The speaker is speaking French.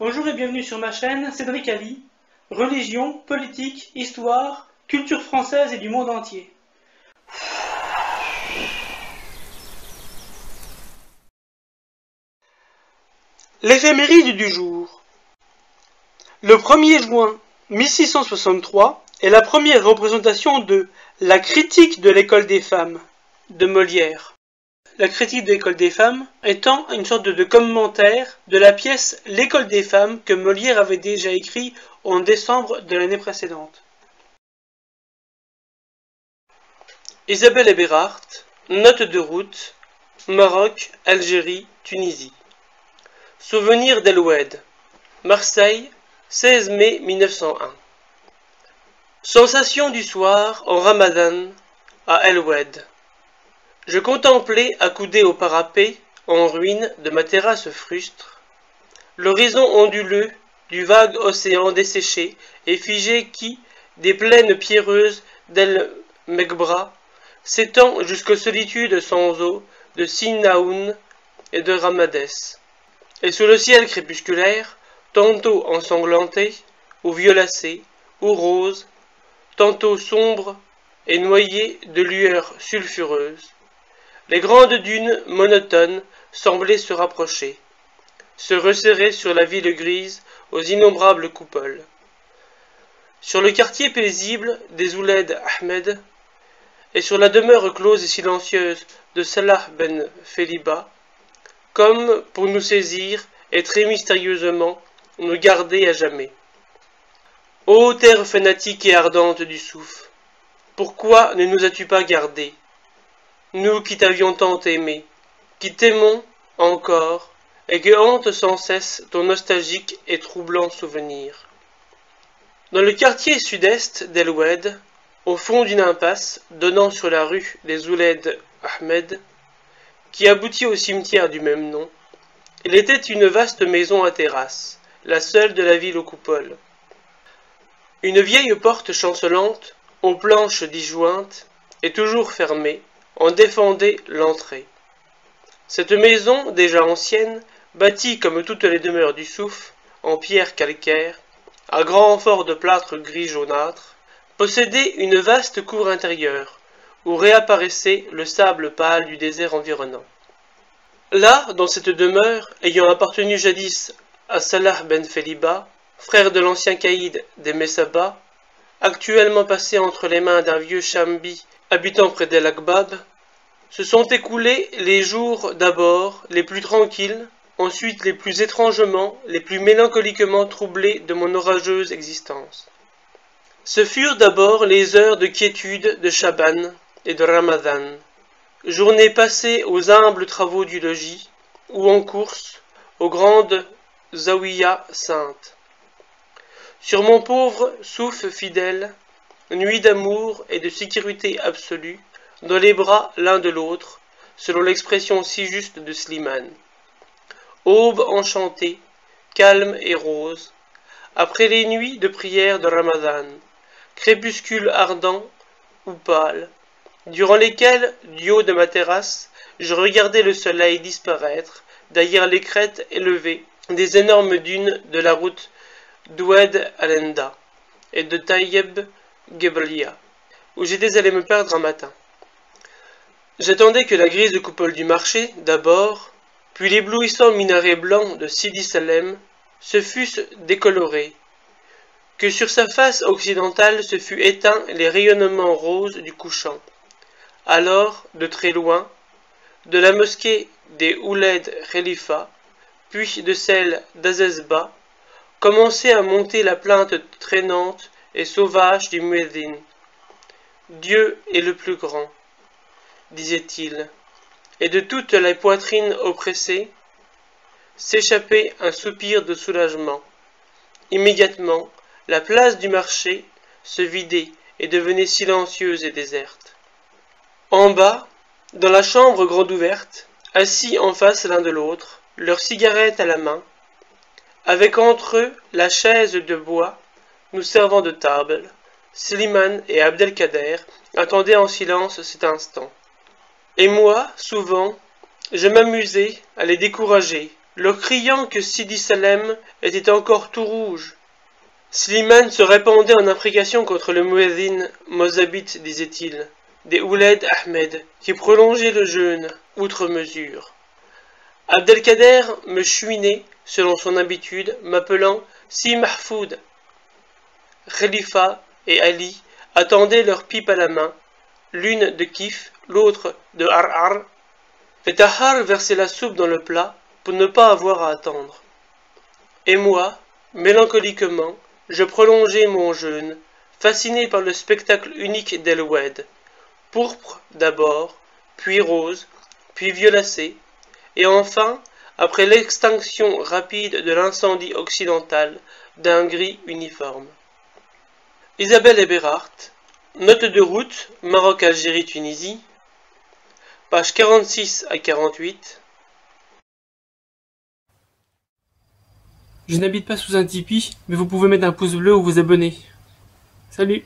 Bonjour et bienvenue sur ma chaîne Cédric Ali. Religion, politique, histoire, culture française et du monde entier. L'éphéméride du jour. Le 1er juin 1663 est la première représentation de La critique de l'école des femmes de Molière. La critique de l'école des femmes étant une sorte de commentaire de la pièce L'école des femmes que Molière avait déjà écrit en décembre de l'année précédente. Isabelle Eberhardt, note de route, Maroc, Algérie, Tunisie. Souvenir d'Eloued, Marseille, 16 mai 1901. Sensation du soir en Ramadan à Eloued. Je contemplais, accoudé au parapet, en ruine de ma terrasse frustre, l'horizon onduleux du vague océan desséché et figé qui, des plaines pierreuses d'El Megbra, s'étend jusqu'aux solitudes sans eau de Sinaoun et de Ramadès. Et sous le ciel crépusculaire, tantôt ensanglanté, ou violacé, ou rose, tantôt sombre et noyé de lueurs sulfureuses, les grandes dunes monotones semblaient se rapprocher, se resserrer sur la ville grise aux innombrables coupoles. Sur le quartier paisible des Ouled Ahmed et sur la demeure close et silencieuse de Salah ben Feliba, comme pour nous saisir et très mystérieusement nous garder à jamais. Ô terre fanatique et ardente du souffle, pourquoi ne nous as-tu pas gardés? Nous qui t'avions tant aimé, qui t'aimons encore, et que hante sans cesse ton nostalgique et troublant souvenir. Dans le quartier sud-est d'El-Oued, au fond d'une impasse donnant sur la rue des Ouled Ahmed, qui aboutit au cimetière du même nom, il était une vaste maison à terrasse, la seule de la ville aux coupoles. Une vieille porte chancelante, aux planches disjointes, et toujours fermée, en défendait l'entrée. Cette maison, déjà ancienne, bâtie comme toutes les demeures du Souf, en pierre calcaire, à grand renfort de plâtre gris jaunâtre, possédait une vaste cour intérieure, où réapparaissait le sable pâle du désert environnant. Là, dans cette demeure, ayant appartenu jadis à Salah ben Feliba, frère de l'ancien caïd des Messaba, actuellement passé entre les mains d'un vieux Chambi habitant près d'El Akbab, se sont écoulés les jours d'abord les plus tranquilles, ensuite les plus étrangement, les plus mélancoliquement troublés de mon orageuse existence. Ce furent d'abord les heures de quiétude de Chaban et de Ramadan, journées passées aux humbles travaux du logis, ou en course aux grandes zaouïas saintes. Sur mon pauvre souffle fidèle, nuit d'amour et de sécurité absolue, dans les bras l'un de l'autre, selon l'expression si juste de Slimane. Aube enchantée, calme et rose, après les nuits de prière de Ramadan, crépuscule ardent ou pâle, durant lesquels, du haut de ma terrasse, je regardais le soleil disparaître derrière les crêtes élevées des énormes dunes de la route d'Oued Alenda et de Taïeb Où j'étais allé me perdre un matin. J'attendais que la grise coupole du marché, d'abord, puis l'éblouissant minaret blanc de Sidi Salem se fussent décolorés, que sur sa face occidentale se fût éteint les rayonnements roses du couchant. Alors, de très loin, de la mosquée des Ouled Khalifa, puis de celle d'Azezba, commençait à monter la plainte traînante et sauvage du Muezzin. Dieu est le plus grand disait-il, et de toute la poitrine oppressée s'échappait un soupir de soulagement. Immédiatement, la place du marché se vidait et devenait silencieuse et déserte. En bas, dans la chambre grande ouverte, assis en face l'un de l'autre, leurs cigarettes à la main, avec entre eux la chaise de bois nous servant de table, Slimane et Abdelkader attendaient en silence cet instant. Et moi, souvent, je m'amusais à les décourager, leur criant que Sidi Salem était encore tout rouge. Slimane se répandait en imprécations contre le muezzin mozabite, disait-il, des Ouled Ahmed, qui prolongeait le jeûne, outre mesure. Abdelkader me chouinait, selon son habitude, m'appelant Si Mahfoud. Khalifa et Ali attendaient leur pipe à la main, l'une de Kif, l'autre de Har-Har. Et Tahar versait la soupe dans le plat pour ne pas avoir à attendre. Et moi, mélancoliquement, je prolongeai mon jeûne, fasciné par le spectacle unique d'Elwed, pourpre d'abord, puis rose, puis violacé, et enfin, après l'extinction rapide de l'incendie occidental, d'un gris uniforme. Isabelle Eberhardt, note de route, Maroc-Algérie-Tunisie, page 46 à 48. Je n'habite pas sous un tipi, mais vous pouvez mettre un pouce bleu ou vous abonner. Salut